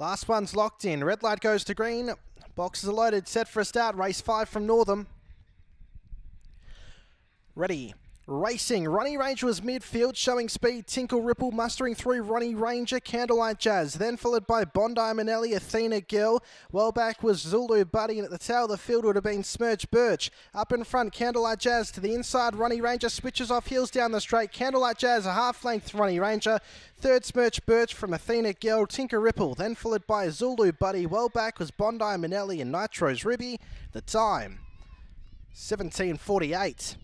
Last one's locked in. Red light goes to green. Boxes are loaded. Set for a start. Race five from Northam. Ready. Racing. Ronnie Ranger was midfield, showing speed. Tinkle Ripple mustering through Ronnie Ranger, Candlelight Jazz. Then followed by Bondi Manelli, Athena Gill. Well back was Zulu Buddy, and at the tail of the field would have been Smirch Birch. Up in front, Candlelight Jazz to the inside. Ronnie Ranger switches off heels down the straight. Candlelight Jazz, a half length Ronnie Ranger. Third Smirch Birch from Athena Gill, Tinker Ripple. Then followed by Zulu Buddy. Well back was Bondi Manelli and Nitro's Ruby. The time 1748.